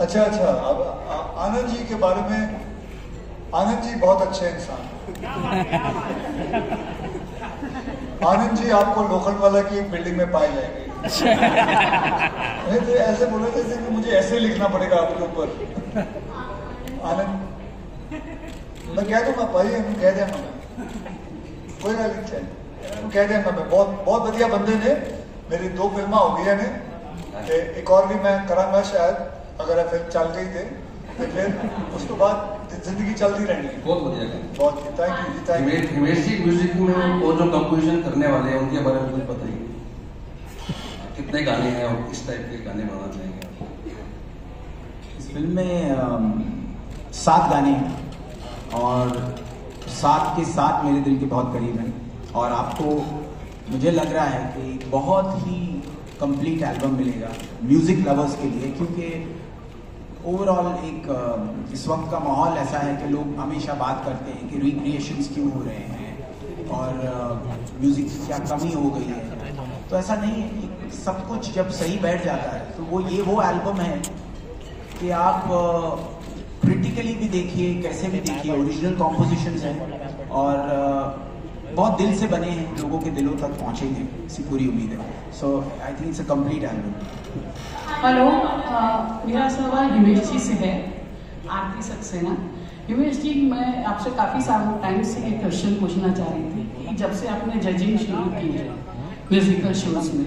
अच्छा अच्छा। अब आनंद जी के बारे में, आनंद जी बहुत अच्छे इंसान आनंद जी आपको लोखंड वाला की बिल्डिंग में पाए जाएँगे। तो ऐसे बोले जैसे कि मुझे ऐसे लिखना पड़ेगा आपके ऊपर। आनंद, मैं कह दूँगा, भाई, हम कह देंगे मैं कोई ना नहीं चाहिए कह देंगा मैं बहुत बहुत बढ़िया बंदे ने, मेरी दो फिल्मा हो गई ने? ते एक और भी मैं करांगा शायद अगर ये फ़िल्म चल गई थे तो फिर उसके बाद ज़िंदगी चलती रहनी है बहुत बढ़िया गाने बहुत thank you ji thank you Himesh Himesh ji music में वो जो कंपोजिशन करने वाले हैं उनके बारे में कुछ बताइए कितने गाने हैं और किस टाइप के गाने बनाना चाहेंगे इस फ़िल्म में सात गाने हैं। और सात के सात मेरे दिल के बहुत करीब हैं। और आपको मुझे लग रहा है कि बहुत ही कंप्लीट एल्बम मिलेगा म्यूज़िक लवर्स के लिए, क्योंकि ओवरऑल एक इस वक्त का माहौल ऐसा है कि लोग हमेशा बात करते हैं कि रिक्रिएशंस क्यों हो रहे हैं और म्यूज़िक की क्या कमी हो गई है। तो ऐसा नहीं है सब कुछ जब सही बैठ जाता है तो वो ये वो एल्बम है कि आप क्रिटिकली भी देखिए, कैसे भी देखिए ओरिजिनल कॉम्पोजिशन हैं और बहुत दिल से बने हैं, लोगों के दिलों तक पहुँचेंगे इसी पूरी उम्मीद है। So I think it's a complete album hello मेरा सवाल हिमेश जी से है, आरती सक्सेना। हिमेश जी, मैं आपसे काफ़ी सालों टाइम से एक क्वेश्चन पूछना चाह रही थी कि जब से आपने जजिंग शुरू की है म्यूजिकल शोज़ में